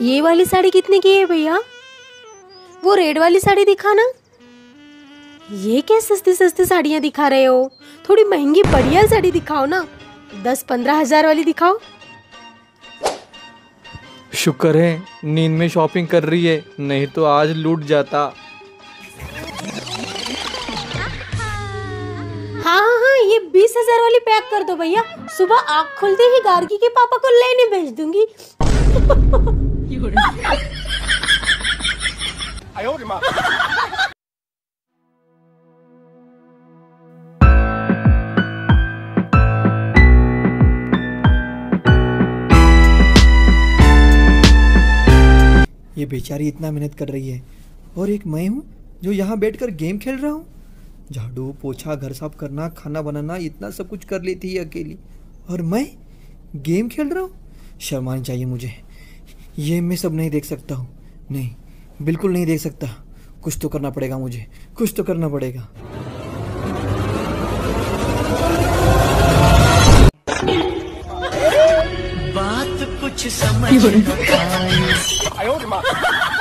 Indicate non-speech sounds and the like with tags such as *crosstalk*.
ये वाली साड़ी कितने की है भैया? वो रेड वाली साड़ी दिखाना। ये क्या सस्ती सस्ती साड़ियाँ दिखा रहे हो? थोड़ी महँगी बढ़िया साड़ी दिखाओ ना। दस पंद्रह हज़ार वाली दिखाओ। शुक्र है नींद में शॉपिंग कर रही है नहीं तो आज लूट जाता। हाँ हाँ हाँ ये बीस हज़ार वाली पैक कर दो भैया। सुबह आँख खुलते ही गार्गी के पापा को लेने भेज दूँगी। ये बेचारी इतना मेहनत कर रही है। और एक मैं हूँ जो यहाँ बैठकर गेम खेल रहा हूँ। झाड़ू, पोछा, घर साफ़ करना, खाना बनाना, इतना सब कुछ कर लेती है अकेली। और मैं गेम खेल रहा हूँ। शर्म आनी चाहिए मुझे। ये मैं सब नहीं देख सकता हूँ। नहीं बिल्कुल नहीं देख सकता। कुछ तो करना पड़ेगा मुझे। कुछ तो करना पड़ेगा। बात कुछ समझ *laughs*